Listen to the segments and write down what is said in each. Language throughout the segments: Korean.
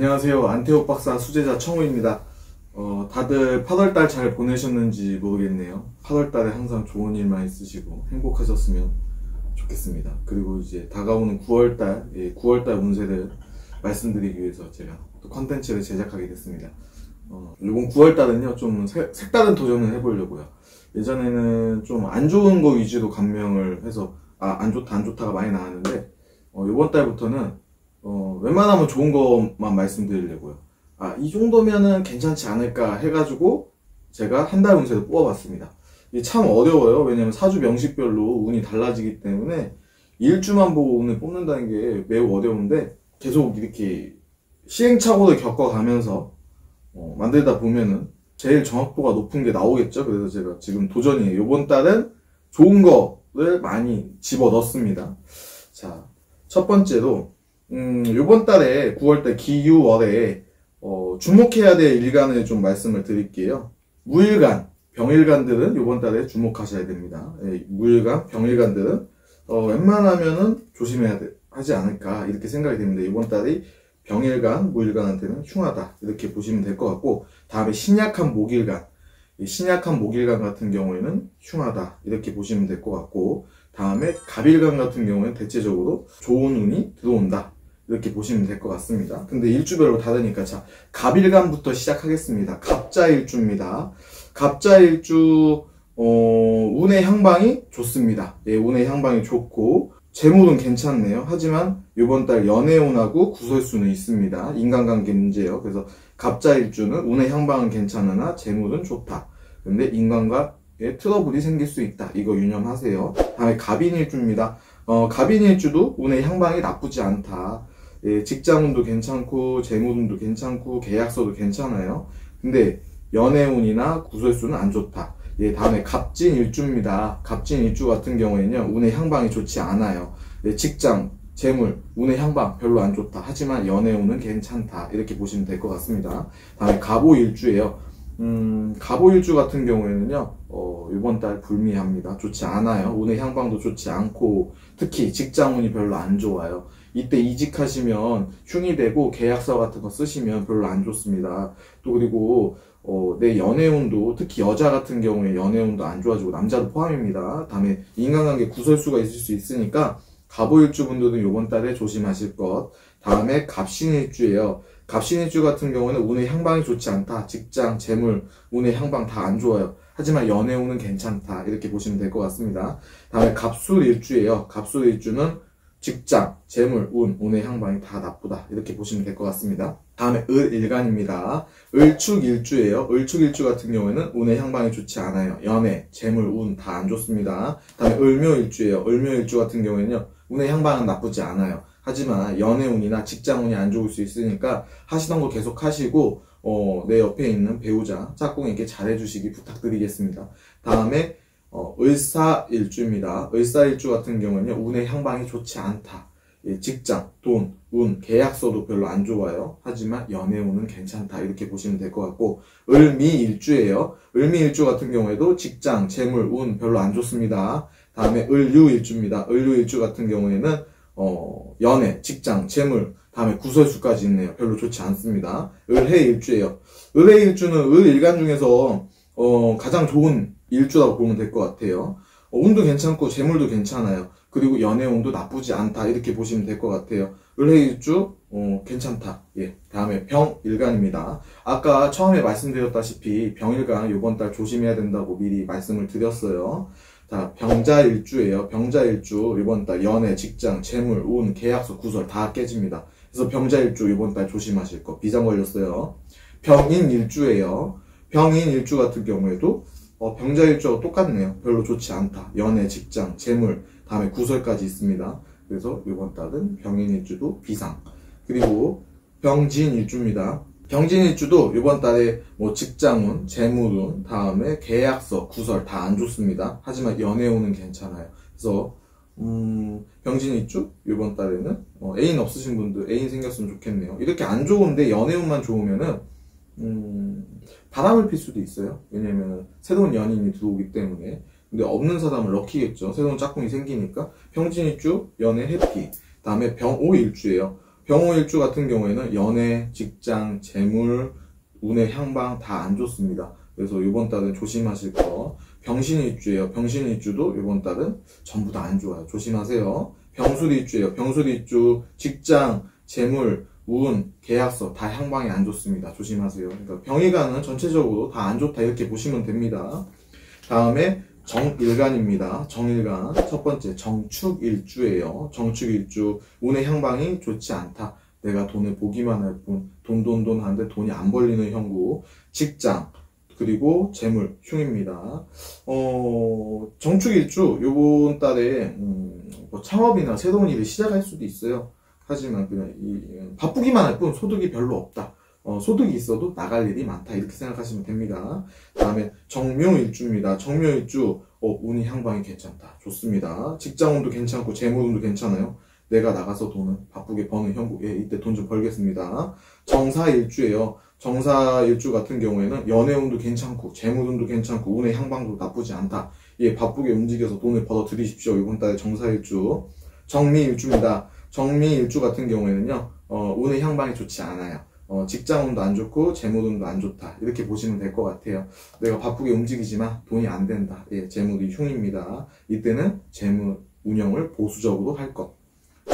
안녕하세요. 안태호 박사 수제자 청우입니다. 어, 다들 8월달 잘 보내셨는지 모르겠네요. 8월달에 항상 좋은 일만 있으시고 행복하셨으면 좋겠습니다. 그리고 이제 다가오는 9월달, 예, 9월달 운세를 말씀드리기 위해서 제가 또 컨텐츠를 제작하게 됐습니다. 어, 이번 9월달은요, 좀 색, 색다른 도전을 해보려고요. 예전에는 좀 안 좋은 거 위주로 감명을 해서, 아, 안 좋다, 안 좋다가 많이 나왔는데, 어, 이번 달부터는, 어, 웬만하면 좋은 것만 말씀드리려고요. 아, 이 정도면은 괜찮지 않을까 해가지고, 제가 한 달 운세를 뽑아봤습니다. 이게 참 어려워요. 왜냐면 사주 명식별로 운이 달라지기 때문에, 일주만 보고 운을 뽑는다는 게 매우 어려운데, 계속 이렇게 시행착오를 겪어가면서, 어, 만들다 보면은 제일 정확도가 높은 게 나오겠죠. 그래서 제가 지금 도전이에요. 이번 달은 좋은 거를 많이 집어 넣습니다. 자, 첫 번째로, 음, 이번 달에 9월달 기유월에, 어, 주목해야 될 일간을 좀 말씀을 드릴게요. 무일간, 병일간들은 이번 달에 주목하셔야 됩니다. 예, 무일간, 병일간들은, 어, 웬만하면은 조심해야 돼, 하지 않을까, 이렇게 생각이 됩니다. 이번 달이 병일간, 무일간한테는 흉하다. 이렇게 보시면 될 것 같고, 다음에 신약한 목일간. 이 신약한 목일간 같은 경우에는 흉하다. 이렇게 보시면 될 것 같고, 다음에 갑일간 같은 경우에는 대체적으로 좋은 운이 들어온다. 이렇게 보시면 될 것 같습니다. 근데 일주별로 다르니까, 자, 갑일간부터 시작하겠습니다. 갑자일주입니다. 갑자일주, 어, 운의 향방이 좋습니다. 예, 운의 향방이 좋고, 재물은 괜찮네요. 하지만 이번 달 연애운하고 구설수는 있습니다. 인간관계 문제예요. 그래서 갑자일주는 운의 향방은 괜찮으나 재물은 좋다. 근데 인간과의 트러블이 생길 수 있다. 이거 유념하세요. 다음에 갑인일주입니다. 어, 갑인일주도 운의 향방이 나쁘지 않다. 예, 직장운도 괜찮고 재물운도 괜찮고 계약서도 괜찮아요. 근데 연애운이나 구설수는 안 좋다. 예, 다음에 갑진 일주입니다. 갑진 일주 같은 경우에는요, 운의 향방이 좋지 않아요. 예, 직장, 재물, 운의 향방 별로 안 좋다. 하지만 연애운은 괜찮다. 이렇게 보시면 될 것 같습니다. 다음에 갑오 일주예요. 음, 갑오 일주 같은 경우에는요, 어, 이번 달 불미합니다. 좋지 않아요. 운의 향방도 좋지 않고, 특히 직장운이 별로 안 좋아요. 이때 이직하시면 흉이 되고 계약서 같은 거 쓰시면 별로 안 좋습니다. 또 그리고 어, 내 연애운도 특히 여자 같은 경우에 연애운도 안 좋아지고 남자도 포함입니다. 다음에 인간관계 구설수가 있을 수 있으니까 갑오일주분들은 이번 달에 조심하실 것. 다음에 갑신일주예요. 갑신일주 같은 경우는 운의 향방이 좋지 않다. 직장, 재물, 운의 향방 다 안 좋아요. 하지만 연애운은 괜찮다. 이렇게 보시면 될 것 같습니다. 다음에 갑술일주예요. 갑술일주는 직장, 재물, 운, 운의 향방이 다 나쁘다. 이렇게 보시면 될 것 같습니다. 다음에 을일간입니다. 을축일주예요. 을축일주 같은 경우에는 운의 향방이 좋지 않아요. 연애, 재물, 운 다 안 좋습니다. 다음에 을묘일주예요. 을묘일주 같은 경우에는요. 운의 향방은 나쁘지 않아요. 하지만 연애운이나 직장운이 안 좋을 수 있으니까 하시던 거 계속 하시고 어, 내 옆에 있는 배우자, 짝꿍에게 잘해주시기 부탁드리겠습니다. 다음에 어, 을사일주입니다. 을사일주 같은 경우는요, 운의 향방이 좋지 않다. 예, 직장, 돈, 운, 계약서도 별로 안 좋아요. 하지만 연애운은 괜찮다. 이렇게 보시면 될 것 같고, 을미일주예요. 을미일주 같은 경우에도 직장, 재물, 운 별로 안 좋습니다. 다음에 을류일주입니다. 을류일주 같은 경우에는 어, 연애, 직장, 재물, 다음에 구설수까지 있네요. 별로 좋지 않습니다. 을해일주예요. 을해일주는 을일간 중에서 어, 가장 좋은 일주라고 보면 될 것 같아요. 어, 운도 괜찮고 재물도 괜찮아요. 그리고 연애운도 나쁘지 않다 이렇게 보시면 될 것 같아요. 을해일주 어, 괜찮다. 예. 다음에 병일간입니다. 아까 처음에 말씀드렸다시피 병일간 이번 달 조심해야 된다고 미리 말씀을 드렸어요. 자, 병자일주예요. 병자일주 이번 달 연애, 직장, 재물, 운, 계약서, 구설 다 깨집니다. 그래서 병자일주 이번 달 조심하실 거. 비장 걸렸어요. 병인일주예요. 병인일주 같은 경우에도 어, 병자일주하고 똑같네요. 별로 좋지 않다. 연애, 직장, 재물, 다음에 구설까지 있습니다. 그래서 이번 달은 병인일주도 비상. 그리고 병진일주입니다. 병진일주도 이번 달에 뭐 직장운, 재물운, 다음에 계약서, 구설 다 안 좋습니다. 하지만 연애운은 괜찮아요. 그래서 음, 병진일주 이번 달에는 어, 애인 없으신 분들 애인 생겼으면 좋겠네요. 이렇게 안 좋은데 연애운만 좋으면은 음, 바람을 필 수도 있어요. 왜냐면 새로운 연인이 들어오기 때문에. 근데 없는 사람은 럭키겠죠. 새로운 짝꿍이 생기니까. 병진일주, 연애 해피. 다음에 병오일주예요. 병호일주 같은 경우에는 연애, 직장, 재물, 운의 향방 다 안 좋습니다. 그래서 이번 달은 조심하실 거. 병신일주예요. 병신일주도 이번 달은 전부 다 안 좋아요. 조심하세요. 병술일주예요. 병술일주, 직장, 재물, 운, 계약서 다 향방이 안 좋습니다. 조심하세요. 그러니까 병일간은 전체적으로 다 안 좋다 이렇게 보시면 됩니다. 다음에 정일간입니다. 정일간 첫 번째 정축일주예요. 정축일주 운의 향방이 좋지 않다. 내가 돈을 보기만 할 뿐 돈 돈 돈 하는데 돈이 안 벌리는 형국 직장 그리고 재물 흉입니다. 어 정축일주 요번 달에 음, 뭐 창업이나 새로운 일을 시작할 수도 있어요. 하지만 그냥 이, 바쁘기만 할 뿐 소득이 별로 없다. 어, 소득이 있어도 나갈 일이 많다 이렇게 생각하시면 됩니다. 다음에 정묘일주입니다. 정묘일주 어, 운이 향방이 괜찮다. 좋습니다. 직장운도 괜찮고 재물운도 괜찮아요. 내가 나가서 돈을 바쁘게 버는 형국에 이때 돈 좀 벌겠습니다. 정사일주예요. 정사일주 같은 경우에는 연애운도 괜찮고 재물운도 괜찮고 운의 향방도 나쁘지 않다. 예, 바쁘게 움직여서 돈을 벌어 들이십시오. 이번 달에 정사일주. 정미일주입니다. 정미일주 같은 경우에는요, 어, 운의 향방이 좋지 않아요. 어, 직장운도 안 좋고 재물운도 안 좋다. 이렇게 보시면 될 것 같아요. 내가 바쁘게 움직이지만 돈이 안 된다. 예, 재물이 흉입니다. 이때는 재물 운영을 보수적으로 할것.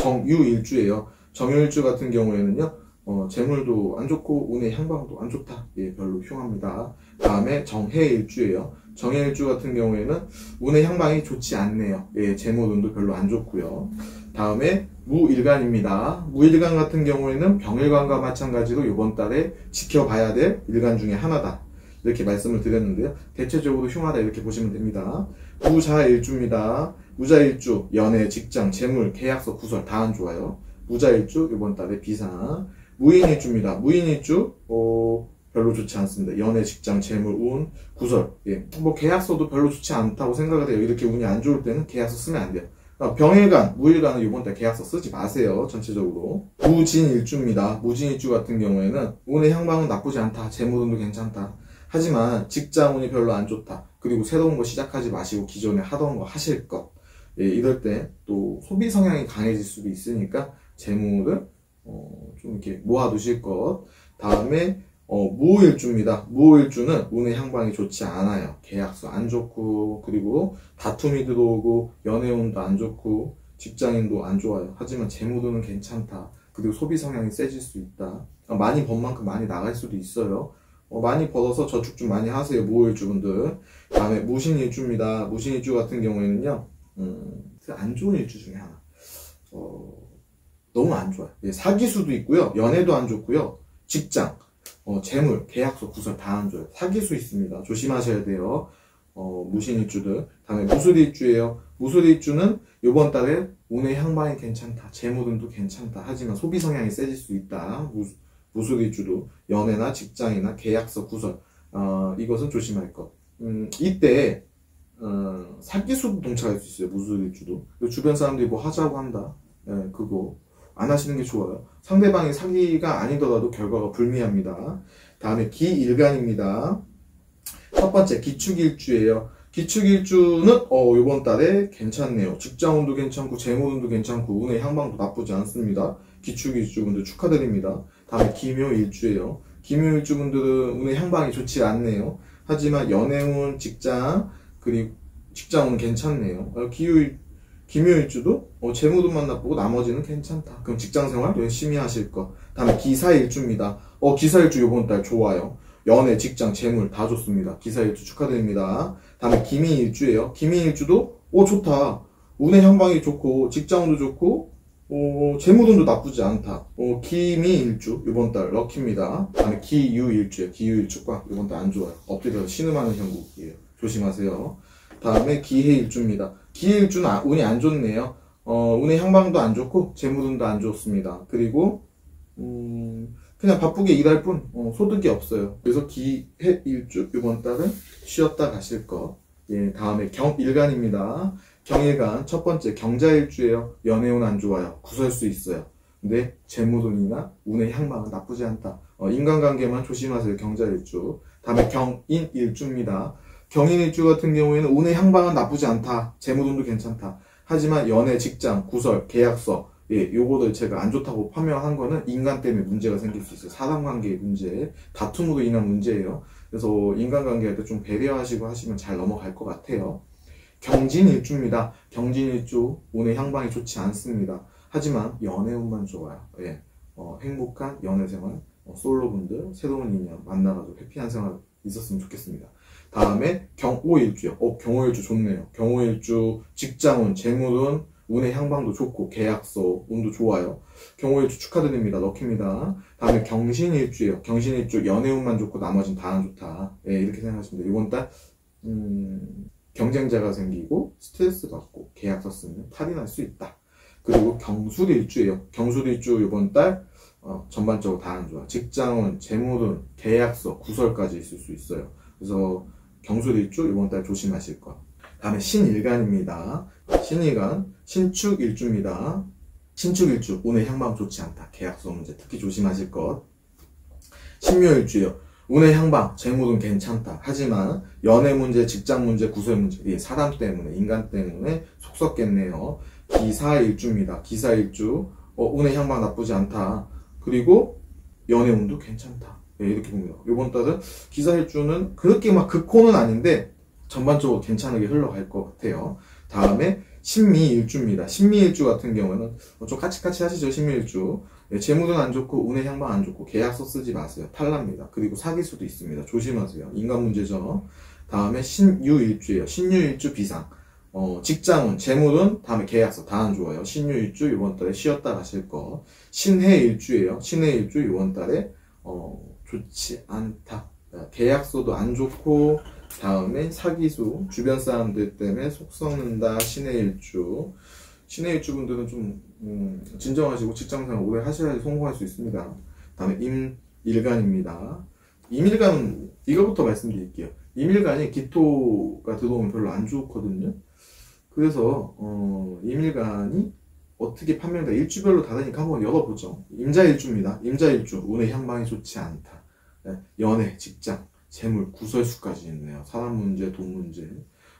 정유일주예요. 정유일주 같은 경우에는요 어, 재물도 안 좋고 운의 향방도 안 좋다. 예, 별로 흉합니다. 다음에 정해일주예요. 정해일주 같은 경우에는 운의 향방이 좋지 않네요. 예, 재물운도 별로 안 좋고요. 다음에 무일간입니다. 무일간 같은 경우에는 병일간과 마찬가지로 이번 달에 지켜봐야 될 일간 중에 하나다. 이렇게 말씀을 드렸는데요. 대체적으로 흉하다 이렇게 보시면 됩니다. 무자일주입니다. 무자일주, 연애, 직장, 재물, 계약서, 구설 다 안 좋아요. 무자일주 이번 달에 비상. 무인일주입니다. 무인일주 어, 별로 좋지 않습니다. 연애, 직장, 재물, 운, 구설. 예. 뭐 계약서도 별로 좋지 않다고 생각을 해요. 이렇게 운이 안 좋을 때는 계약서 쓰면 안 돼요. 어, 병일간, 무일간은 이번 달 계약서 쓰지 마세요. 전체적으로. 무진일주입니다. 무진일주 같은 경우에는 운의 향방은 나쁘지 않다. 재물운도 괜찮다. 하지만 직장운이 별로 안 좋다. 그리고 새로운 거 시작하지 마시고 기존에 하던 거 하실 것. 예, 이럴 때 또 소비 성향이 강해질 수도 있으니까 재물을 어, 좀 이렇게 모아두실 것. 다음에 어, 무일주입니다. 무일주는 운의 향방이 좋지 않아요. 계약서 안 좋고 그리고 다툼이 들어오고 연애운도 안 좋고 직장인도 안 좋아요. 하지만 재무도는 괜찮다. 그리고 소비 성향이 세질 수 있다. 어, 많이 번 만큼 많이 나갈 수도 있어요. 어, 많이 벌어서 저축 좀 많이 하세요. 무일주분들. 다음에 무신일주입니다. 무신일주 같은 경우에는요. 음, 그안 좋은 일주 중에 하나. 어, 너무 안 좋아요. 예, 사기수도 있고요. 연애도 안 좋고요. 직장. 어, 재물, 계약서, 구설 다안 줘요. 사귈 수 있습니다. 조심하셔야 돼요. 어, 무신일주들. 다음에 무술일주예요. 무술일주는 이번 달에 운의 향방이 괜찮다. 재물운도 괜찮다. 하지만 소비 성향이 세질 수 있다. 무, 무술일주도 연애나 직장이나 계약서, 구설. 어, 이것은 조심할 것. 음, 이때 어, 사기수도 동차할 수 있어요. 무술일주도. 주변 사람들이 뭐 하자고 한다. 예, 그거 안 하시는 게 좋아요. 상대방이 사기가 아니더라도 결과가 불미합니다. 다음에 기일간입니다. 첫 번째 기축일주예요. 기축일주는 어 이번 달에 괜찮네요. 직장운도 괜찮고 재물운도 괜찮고 운의 향방도 나쁘지 않습니다. 기축일주분들 축하드립니다. 다음에 기묘일주예요. 기묘일주분들은 운의 향방이 좋지 않네요. 하지만 연애운, 직장 그리고 직장운 괜찮네요. 어, 기묘일 김효일주도 어, 재무도만 나쁘고 나머지는 괜찮다. 그럼 직장생활 열심히 하실 거. 다음에 기사일주입니다. 어 기사일주 요번 달 좋아요. 연애, 직장, 재물 다 좋습니다. 기사일주 축하드립니다. 다음에 기미일주예요. 기미일주도 오 좋다. 운의 향방이 좋고 직장운도 좋고 어, 재무운도 나쁘지 않다. 어, 기미일주 이번 달 럭키입니다. 다음에 기유일주예요. 기유일주가 이번 달 안 좋아요. 엎드려서 신음하는 형국이에요. 조심하세요. 다음에 기해일주입니다. 기해일주는 아, 운이 안 좋네요. 어, 운의 향방도 안 좋고 재물운도 안 좋습니다. 그리고 음, 그냥 바쁘게 일할 뿐 어, 소득이 없어요. 그래서 기해일주 이번 달은 쉬었다 가실 거. 예, 다음에 경 일간입니다. 경일간 첫 번째 경자일주예요. 연애운 안 좋아요. 구설 수 있어요. 근데 재물운이나 운의 향방은 나쁘지 않다. 어, 인간관계만 조심하세요. 경자일주. 다음에 경인일주입니다. 경인일주 같은 경우에는 운의 향방은 나쁘지 않다. 재무운도 괜찮다. 하지만 연애, 직장, 구설, 계약서, 예, 요거를 제가 안 좋다고 판명한 거는 인간 때문에 문제가 생길 수 있어요. 사람 관계의 문제, 다툼으로 인한 문제예요. 그래서 인간관계 할 때 좀 배려하시고 하시면 잘 넘어갈 것 같아요. 경진일주입니다. 경진일주 오늘 향방이 좋지 않습니다. 하지만 연애운만 좋아요. 예, 어, 행복한 연애생활, 어, 솔로분들 새로운 인연 만나가지고 해피한 생활 있었으면 좋겠습니다. 다음에 경오일주요. 어, 경오일주 좋네요. 경오일주 직장운, 재물운, 운의 향방도 좋고 계약서 운도 좋아요. 경오일주 축하드립니다. 럭키입니다. 다음에 경신일주예요. 경신일주 연애운만 좋고 나머진 다안 좋다. 예, 이렇게 생각하시면 돼요. 이번 달 음, 경쟁자가 생기고 스트레스 받고 계약서 쓰면 탈이 날 수 있다. 그리고 경술일주예요. 경술일주 이번 달 어, 전반적으로 다 안 좋아. 직장운, 재물운, 계약서, 구설까지 있을 수 있어요. 그래서 경술일주 이번 달 조심하실 것. 다음에 신일간입니다. 신일간, 신축일주입니다. 신축일주, 오늘 향방 좋지 않다. 계약서 문제 특히 조심하실 것. 신묘일주요. 운의 향방, 재물은 괜찮다. 하지만 연애 문제, 직장 문제, 구설 문제, 예, 사람 때문에, 인간 때문에 속 썩겠네요. 기사일주입니다. 기사일주, 어, 운의 향방 나쁘지 않다. 그리고 연애 운도 괜찮다. 예, 이렇게 봅니다. 이번 달은 기사 일주는 그렇게 막 극호는 아닌데 전반적으로 괜찮게 흘러갈 것 같아요. 다음에 신미일주입니다. 신미일주 같은 경우는 좀 까치까치 하시죠, 신미일주. 네, 재물은 안 좋고, 운의 향방 안 좋고, 계약서 쓰지 마세요. 탈납니다. 그리고 사귈 수도 있습니다. 조심하세요. 인간 문제죠. 다음에 신유일주예요. 신유일주 비상. 어, 직장운, 재물은 다음에 계약서 다 안 좋아요. 신유일주 이번 달에 쉬었다 가실 거. 신해일주예요. 신해일주 이번 달에 어, 좋지 않다. 계약서도 안 좋고, 다음에 사기수, 주변 사람들 때문에 속 썩는다, 신의 일주. 신의 일주 분들은 좀, 음, 진정하시고 직장생활 오래 하셔야지 성공할 수 있습니다. 다음에 임일간입니다. 임일간은 이거부터 말씀드릴게요. 임일간이 기토가 들어오면 별로 안 좋거든요. 그래서, 어, 임일간이 어떻게 판명돼? 일주별로 다르니까 한번 열어보죠. 임자일주입니다. 임자일주. 운의 향방이 좋지 않다. 네, 연애, 직장, 재물, 구설수까지 있네요. 사람 문제, 돈 문제,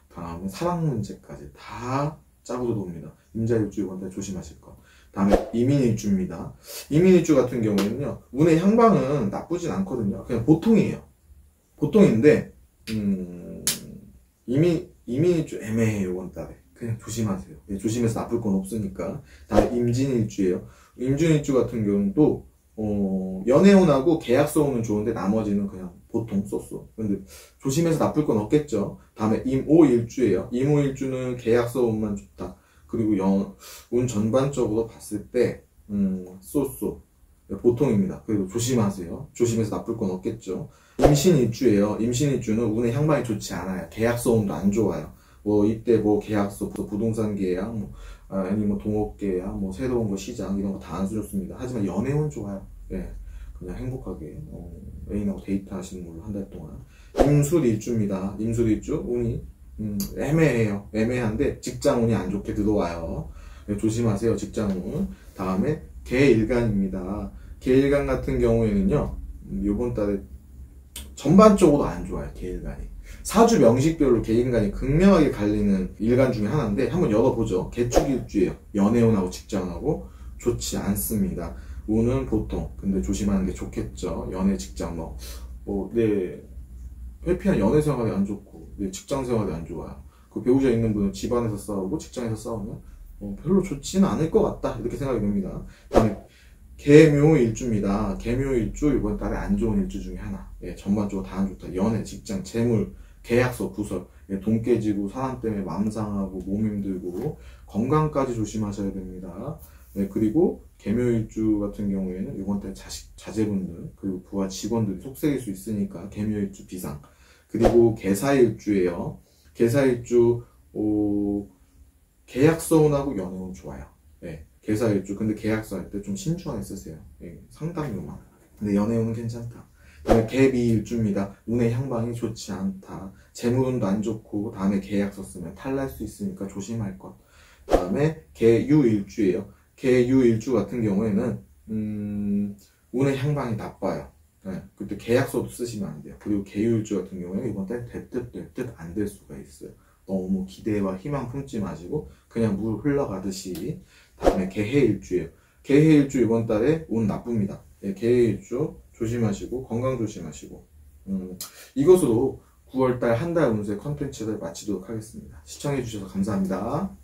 다음에 사랑 문제까지 다 짜고 들어옵니다. 임자일주 이번 달 조심하실 것. 다음에 이민일주입니다. 이민일주 같은 경우에는요, 운의 향방은 나쁘진 않거든요. 그냥 보통이에요. 보통인데, 음, 이민, 이민일주 애매해요, 이번 달에. 그냥 조심하세요. 네, 조심해서 나쁠 건 없으니까. 다음에 임진일주예요. 임진일주 같은 경우는 또, 어, 연애운하고 계약서운은 좋은데 나머지는 그냥 보통 썼어. 근데 조심해서 나쁠 건 없겠죠. 다음에 임오일주예요. 임오일주는 계약서운만 좋다. 그리고 연, 운 전반적으로 봤을 때, 음, 쏘쏘. 보통입니다. 그래도 조심하세요. 조심해서 나쁠 건 없겠죠. 임신일주예요. 임신일주는 운의 향방이 좋지 않아요. 계약서운도 안 좋아요. 뭐 이때 뭐 계약서, 부동산 계약, 뭐 아니 뭐 동업 계약, 뭐 새로운 거 시장 이런 거 다안 좋습니다. 하지만 연애운 좋아요. 예. 그냥 행복하게 어, 애인하고 데이트 하시는 걸로 한 달 동안 임술 일주입니다. 임술 일주 운이 음, 애매해요. 애매한데 직장 운이 안 좋게 들어와요. 네, 조심하세요. 직장 운. 다음에 개일간입니다. 개일간 같은 경우에는요. 음, 요번 달에 전반적으로 안 좋아요. 개일간이. 사주 명식별로 개인간이 극명하게 갈리는 일간 중에 하나인데 한번 열어보죠. 개축일주예요. 연애운하고 직장하고 좋지 않습니다. 운은 보통 근데 조심하는 게 좋겠죠 연애 직장 뭐 뭐내 회피한 연애 생활이 안 좋고 내 직장 생활이 안 좋아요 그 배우자 있는 분은 집안에서 싸우고 직장에서 싸우면 어, 별로 좋지는 않을 것 같다 이렇게 생각이 듭니다 다음에 개묘 일주입니다 개묘 일주 이번 달에 안 좋은 일주 중에 하나 예, 전반적으로 다 안 좋다 연애 직장 재물 계약서 구설 예, 돈 깨지고 사람 때문에 마음 상하고 몸 힘들고 건강까지 조심하셔야 됩니다 네, 그리고 개묘 일주 같은 경우에는 이번 달 자식, 자제분들, 그리고 부하 직원들이 속색일 수 있으니까 개묘 일주 비상. 그리고 개사 일주예요. 개사 일주, 오, 계약서운하고 연애운 좋아요. 네, 개사일주. 근데 계약서 할 때 좀 신중하게 쓰세요. 네, 상담료만. 근데 연애운은 괜찮다. 다음에 개비일주입니다. 운의 향방이 좋지 않다. 재물운도 안 좋고 다음에 계약서 쓰면 탈날 수 있으니까 조심할 것. 다음에 개유일주예요. 개유일주 같은 경우에는 음, 운의 향방이 나빠요. 네, 그때 계약서도 쓰시면 안 돼요. 그리고 개유일주 같은 경우에는 이번 달 될듯 될 듯 안 될 수가 있어요. 너무 기대와 희망 품지 마시고 그냥 물 흘러가듯이 다음에 개해일주예요. 개해일주 이번 달에 운 나쁩니다. 예, 개해일주 조심하시고 건강 조심하시고 음, 이것으로 9월달 한 달 운세 컨텐츠를 마치도록 하겠습니다. 시청해주셔서 감사합니다.